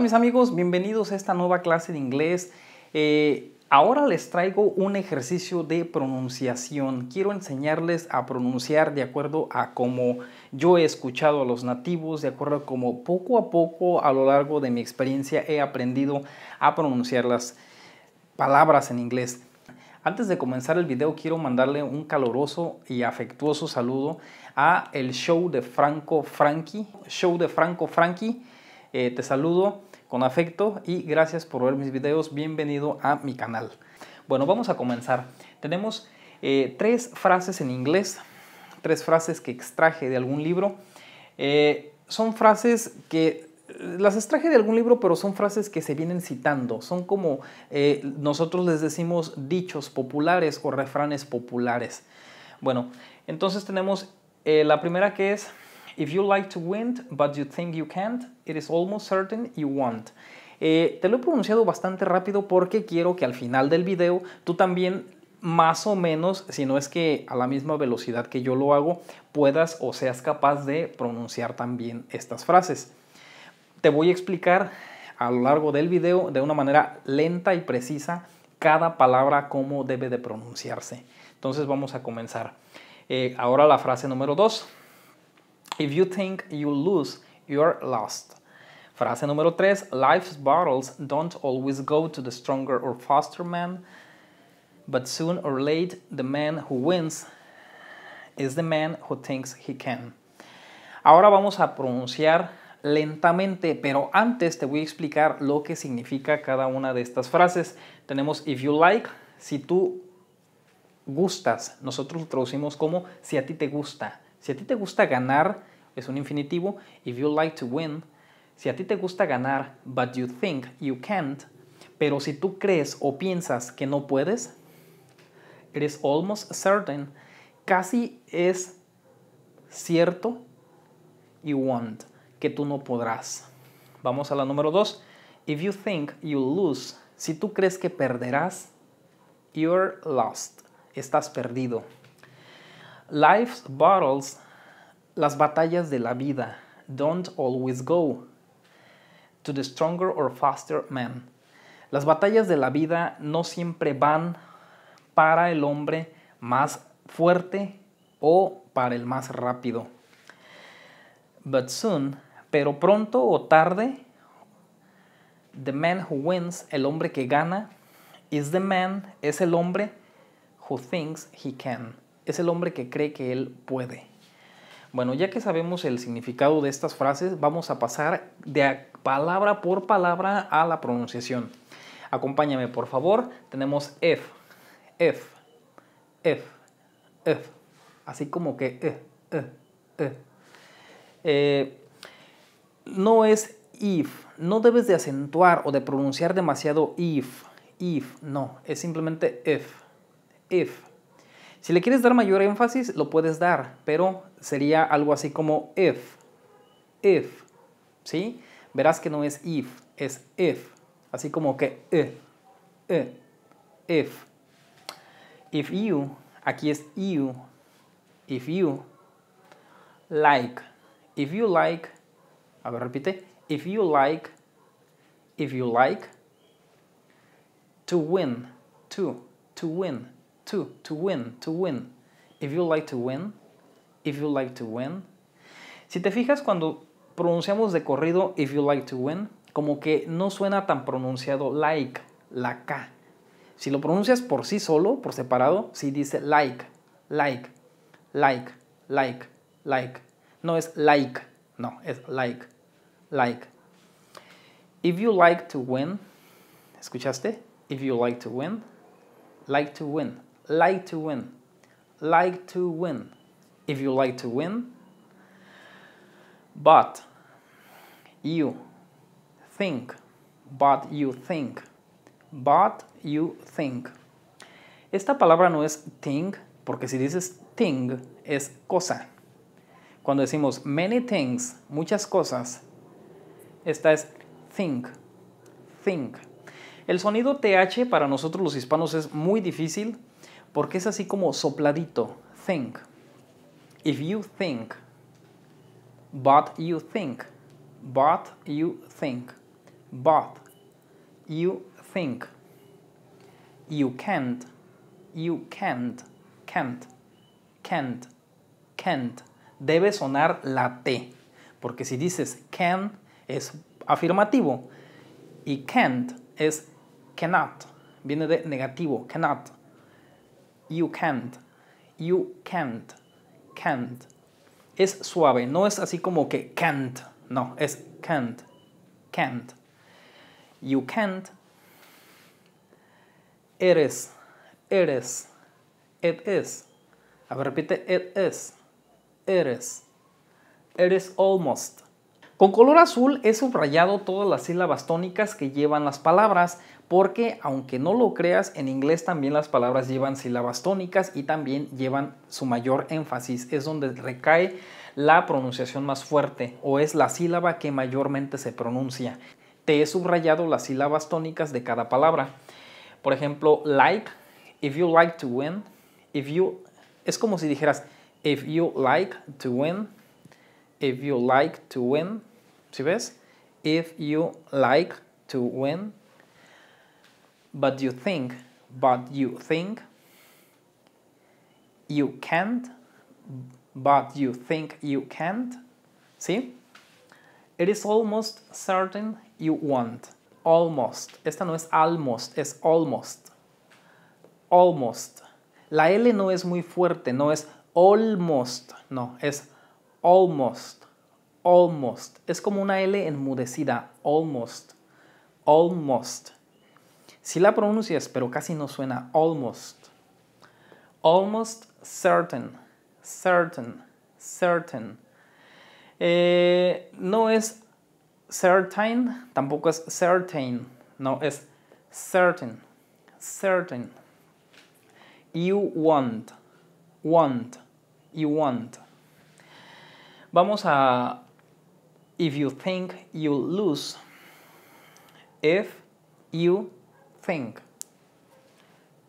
Mis amigos, bienvenidos a esta nueva clase de inglés. Eh, ahora les traigo un ejercicio de pronunciación. Quiero enseñarles a pronunciar de acuerdo a cómo yo he escuchado a los nativos, de acuerdo a cómo poco a poco a lo largo de mi experiencia he aprendido a pronunciar las palabras en inglés. Antes de comenzar el video quiero mandarle un caloroso y afectuoso saludo a el show de Franco Frankie, show de Franco Frankie eh, te saludo con afecto y gracias por ver mis videos. Bienvenido a mi canal. Bueno, vamos a comenzar. Tenemos eh, tres frases en inglés, tres frases que extraje de algún libro. Eh, son frases que las extraje de algún libro, pero son frases que se vienen citando. Son como nosotros les decimos dichos populares o refranes populares. Bueno, entonces tenemos la primera que es If you like to win, but you think you can't, it is almost certain you won't. Eh, te lo he pronunciado bastante rápido porque quiero que al final del video tú también más o menos, si no es que a la misma velocidad que yo lo hago, puedas o seas capaz de pronunciar también estas frases. Te voy a explicar a lo largo del video de una manera lenta y precisa cada palabra cómo debe de pronunciarse. Entonces vamos a comenzar. Eh, ahora la frase número 2. If you think you lose, you're lost. Frase número 3. Life's battles don't always go to the stronger or faster man, but soon or late, the man who wins is the man who thinks he can. Ahora vamos a pronunciar lentamente, pero antes te voy a explicar lo que significa cada una de estas frases. Tenemos if you like, si tú gustas, nosotros lo traducimos como si a ti te gusta. Si a ti te gusta ganar, es un infinitivo. If you like to win, si a ti te gusta ganar, but you think you can't, pero si tú crees o piensas que no puedes, it is almost certain, casi es cierto, you won't, que tú no podrás. Vamos a la número dos. If you think you lose, si tú crees que perderás, you're lost, estás perdido. Life's battles las batallas de la vida don't always go to the stronger or faster man. Las batallas de la vida no siempre van para el hombre más fuerte o para el más rápido. But soon, pero pronto o tarde, the man who wins, el hombre que gana, is the man, es el hombre who thinks he can. Es el hombre que cree que él puede. Bueno, ya que sabemos el significado de estas frases, vamos a pasar de palabra por palabra a la pronunciación. Acompáñame, por favor. Tenemos if, if, if, if. Así como que eh, eh. eh no es if. No debes de acentuar o de pronunciar demasiado if, if. No, es simplemente if, if. Si le quieres dar mayor énfasis, lo puedes dar, pero sería algo así como if, if, ¿sí? Verás que no es if, es if, así como que eh, eh, if. If you, aquí es you, if you like, if you like, a ver, repite, if you like, if you like, to win, to, to win to, to win, to win. If you like to win, if you like to win. Si te fijas cuando pronunciamos de corrido if you like to win, como que no suena tan pronunciado like, la K. Si lo pronuncias por sí solo, por separado, sí dice like, like, like, like, like. No es like, no, es like, like. If you like to win, ¿escuchaste? If you like to win, like to win like to win. Like to win. If you like to win. But you think. But you think. But you think. Esta palabra no es think, porque si dices thing es cosa. Cuando decimos many things, muchas cosas, esta es think, think. El sonido TH para nosotros los hispanos es muy difícil porque es así como sopladito, think. If you think, but you think, but you think, but, you think, you can't, you can't, can't, can't, can't. Debe sonar la T, porque si dices can es afirmativo y can't es cannot, viene de negativo, cannot. You can't, you can't, can't. Es suave, no es así como que can't, no, es can't, can't. You can't. Eres, eres, it is. A ver, repite, it is, eres, eres almost. Con color azul he subrayado todas las sílabas tónicas que llevan las palabras, porque aunque no lo creas, en inglés también las palabras llevan sílabas tónicas y también llevan su mayor énfasis. Es donde recae la pronunciación más fuerte o es la sílaba que mayormente se pronuncia. Te he subrayado las sílabas tónicas de cada palabra. Por ejemplo, like, if you like to win, if you, es como si dijeras, if you like to win, if you like to win, ¿sí ves? If you like to win, but you think, but you think, you can't, but you think you can't, ¿sí? It is almost certain you want. Almost. Esta no es almost, es almost. Almost. La L no es muy fuerte, no es almost, no, es almost. Almost. Es como una L enmudecida. Almost. Almost. Si la pronuncias, pero casi no suena. Almost. Almost certain. Certain. Certain. Eh, no es certain, tampoco es certain. No, es certain. Certain. You want. Want. You want. Vamos a if you think you'll lose. If you think.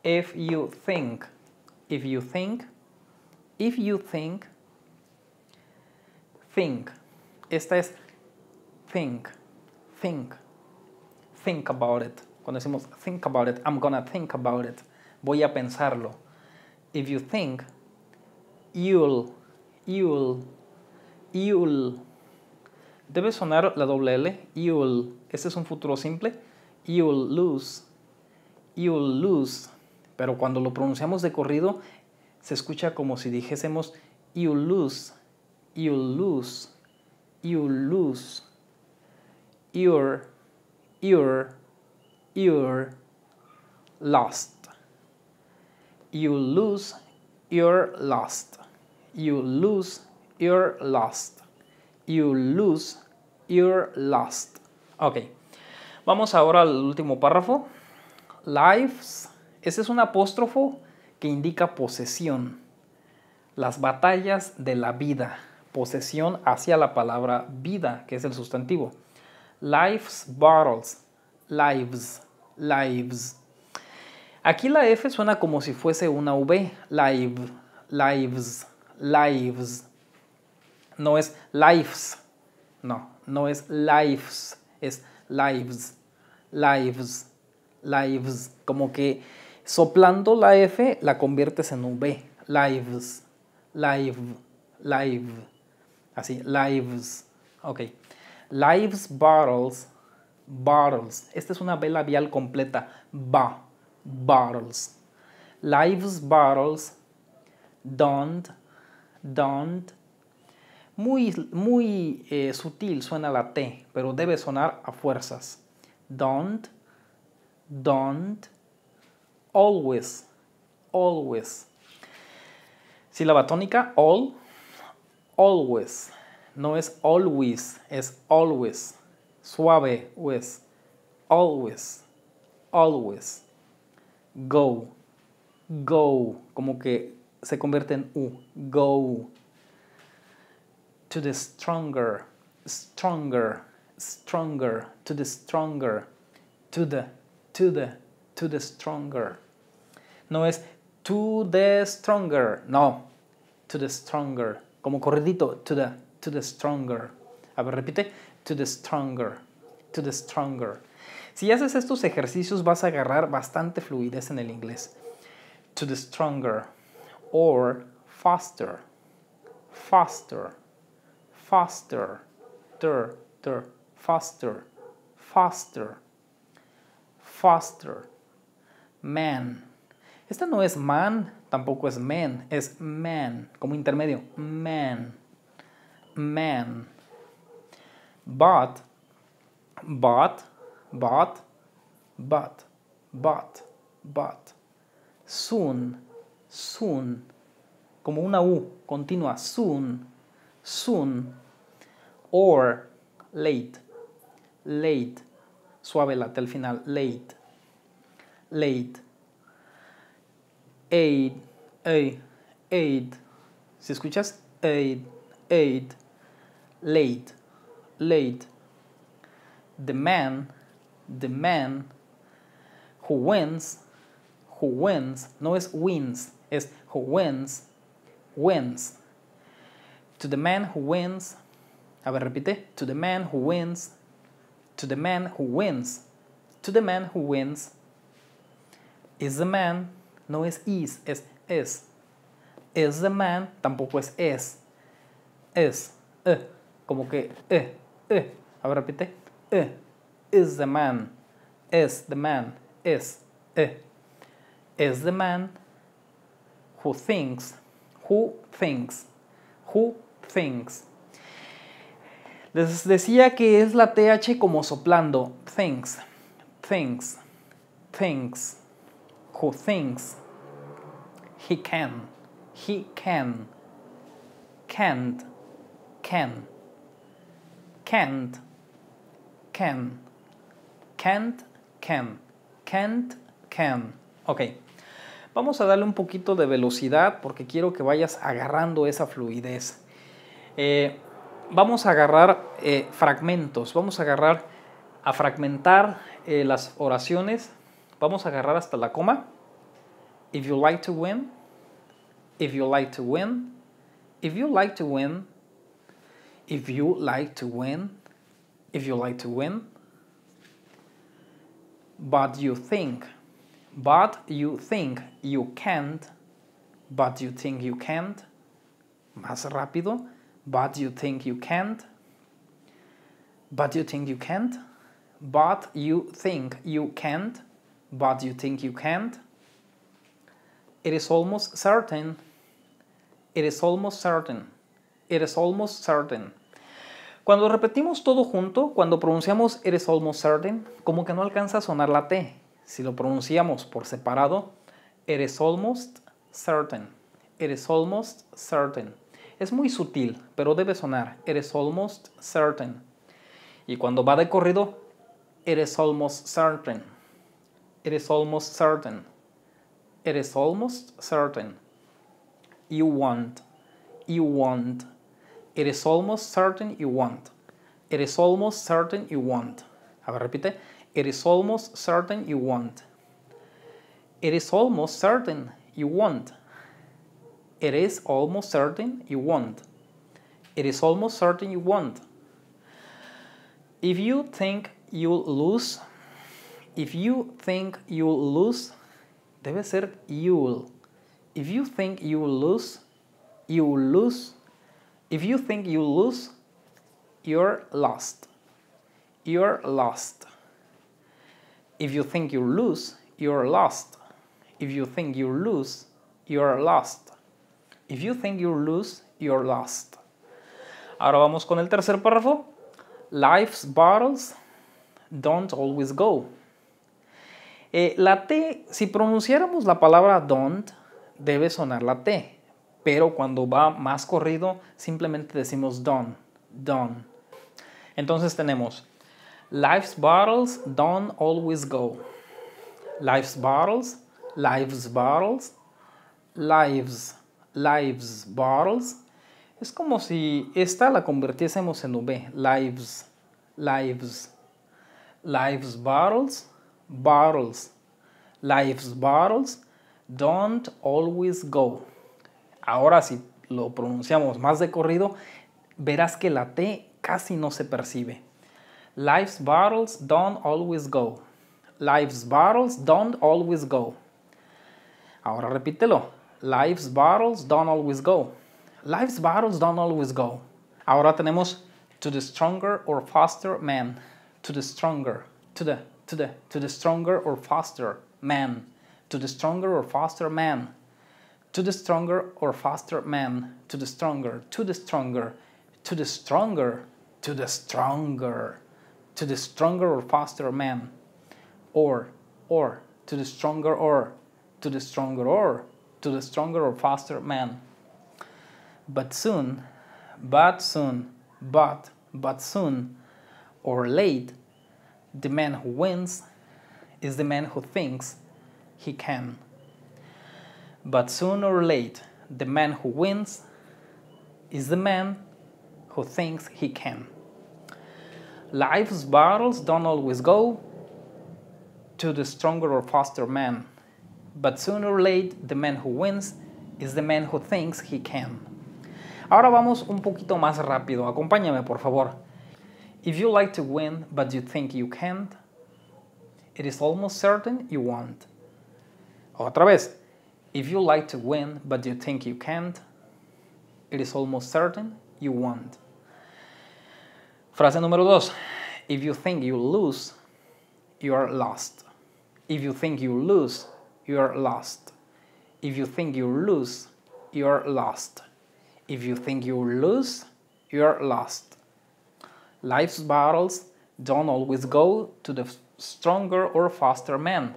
If you think. If you think. If you think. Think. Esta es think. Think. Think about it. Cuando decimos think about it, I'm gonna think about it. Voy a pensarlo. If you think, you'll, you'll, you'll. Debe sonar la doble L. You'll. Este es un futuro simple. You'll lose. You'll lose. Pero cuando lo pronunciamos de corrido, se escucha como si dijésemos you'll lose. You'll lose. You'll lose. You're, you're, you're lost. You lose, you're lost. You lose, you're lost. You lose, you're lost. Ok. Vamos ahora al último párrafo. Lives. Ese es un apóstrofo que indica posesión. Las batallas de la vida. Posesión hacia la palabra vida, que es el sustantivo. Life's battles. Lives. Lives. Aquí la F suena como si fuese una V. Live, lives, lives. No es lives. No, no es lives. Es lives, lives, lives. Como que soplando la F la conviertes en V. Lives, live, live. Así, lives. Ok. Lives, bottles, bottles. Esta es una B labial completa. Ba bottles. Lives bottles don't, don't. Muy, muy eh, sutil suena la T, pero debe sonar a fuerzas. Don't, don't, always, always. Sílaba tónica, all, always. No es always, es always. Suave, with, always, always go, go, como que se convierte en U, go, to the stronger, stronger, stronger, to the stronger, to the, to the, to the stronger. No es to the stronger, no, to the stronger, como corridito, to the, to the stronger. A ver, repite, to the stronger, to the stronger. Si haces estos ejercicios vas a agarrar bastante fluidez en el inglés. To the stronger or faster, faster, faster, ter, ter, faster, faster, faster, man. Esta no es man, tampoco es man, es man, como intermedio, man, man. But, but, but, but, but, but. Soon, soon, como una U continua, soon, soon. Or, late, late, suave late al final, late, late. Aid, aid, aid. Si escuchas, aid, aid, late, late. The man, the man who wins, who wins, no es wins, es who wins, wins. To the man who wins, a ver, repite, to the man who wins, to the man who wins, to the man who wins, is the man, no es is, es es. Is the man, tampoco es es. Es, eh, como que, eh, eh. A ver, repite, eh. Is the man, is the man, is, eh. Is the man who thinks, who thinks, who thinks. Les decía que es la TH como soplando. Thinks, thinks, thinks, who thinks. He can, he can, can't, can, can't, can, can't, can, can't, can. Ok, vamos a darle un poquito de velocidad porque quiero que vayas agarrando esa fluidez. Eh, vamos a agarrar eh, fragmentos, vamos a agarrar, a fragmentar eh, las oraciones, vamos a agarrar hasta la coma. If you like to win, if you like to win, if you like to win, if you like to win, if you like to win, but you think, but you think you can't, but you think you can't, más rápido, but you think you can't, but you think you can't, but you think you can't, but you think you can't. It is almost certain. It is almost certain. It is almost certain. Cuando repetimos todo junto, cuando pronunciamos it is almost certain, como que no alcanza a sonar la T. Si lo pronunciamos por separado, it is almost certain. It is almost certain. Es muy sutil, pero debe sonar. Is almost certain. Y cuando va de corrido, is almost certain. It is almost certain. It is almost certain. You want. You want. It is almost certain you want. Is almost certain you want. A ver, repite. It is almost certain you want. It is almost certain you want. It is almost certain you won't. It is almost certain you won't. If you think you'll lose, if you think you'll lose, debe ser you'll. If you think you'll lose, you'll lose. If you think you'll lose, you're lost. You're lost. If you think you'll lose, you're lost. If you think you'll lose, you're lost. If you think you'll lose, you're lost. Ahora vamos con el tercer párrafo. Life's battles don't always go. Eh, la T, si pronunciáramos la palabra don't, debe sonar la T, pero cuando va más corrido, simplemente decimos don, don. Entonces tenemos Life's battles don't always go. Life's battles, life's battles, lives, lives battles. Es como si esta la convirtiésemos en V. Lives, lives, lives battles, battles, lives battles don't always go. Ahora si lo pronunciamos más de corrido, verás que la T casi no se percibe. Life's battles don't always go. Life's battles don't always go. Ahora repítelo. Life's battles don't always go. Life's battles don't always go. Ahora tenemos to the stronger or faster man. To the stronger. To the, to the, to the stronger or faster man. To the stronger or faster man. To the stronger or faster man. To the stronger. To the stronger. To the stronger. To the stronger. To the stronger or faster man. Or, or. To the stronger or. To the stronger or. To the stronger or faster man. But soon, but soon, but, but soon, or late, the man who wins is the man who thinks he can. But soon or late, the man who wins is the man who thinks he can. Life's battles don't always go to the stronger or faster man, but sooner or late, the man who wins is the man who thinks he can. Ahora vamos un poquito más rápido. Acompáñame, por favor. If you like to win but you think you can't, it is almost certain you won't. Otra vez. If you like to win but you think you can't, it is almost certain you won't. Frase número dos. If you think you lose, you are lost. If you think you lose, you are lost. If you think you lose, you are lost. If you think you lose, you are lost. Life's battles don't always go to the stronger or faster man,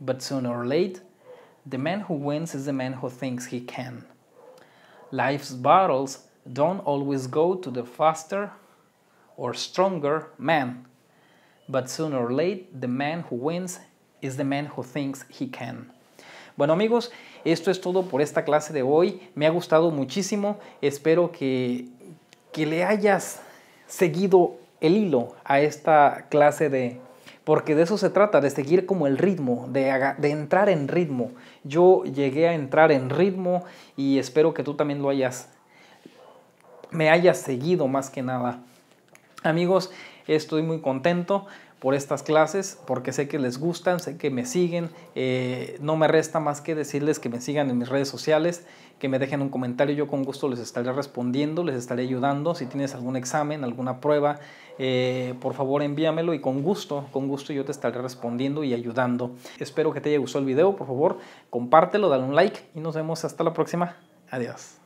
but sooner or late, the man who wins is the man who thinks he can. Life's battles don't always go to the faster or stronger man, but sooner or late, the man who wins is the man who thinks he can. Bueno amigos, esto es todo por esta clase de hoy. Me ha gustado muchísimo. Espero que, que le hayas seguido el hilo a esta clase de... Porque de eso se trata, de seguir como el ritmo, de, de entrar en ritmo. Yo llegué a entrar en ritmo y espero que tú también lo hayas, me hayas seguido más que nada. Amigos, estoy muy contento por estas clases, porque sé que les gustan, sé que me siguen. Eh, no me resta más que decirles que me sigan en mis redes sociales, que me dejen un comentario. Yo con gusto les estaré respondiendo, les estaré ayudando. Si tienes algún examen, alguna prueba, eh, por favor envíamelo y con gusto, con gusto yo te estaré respondiendo y ayudando. Espero que te haya gustado el video. Por favor, compártelo, dale un like y nos vemos hasta la próxima. Adiós.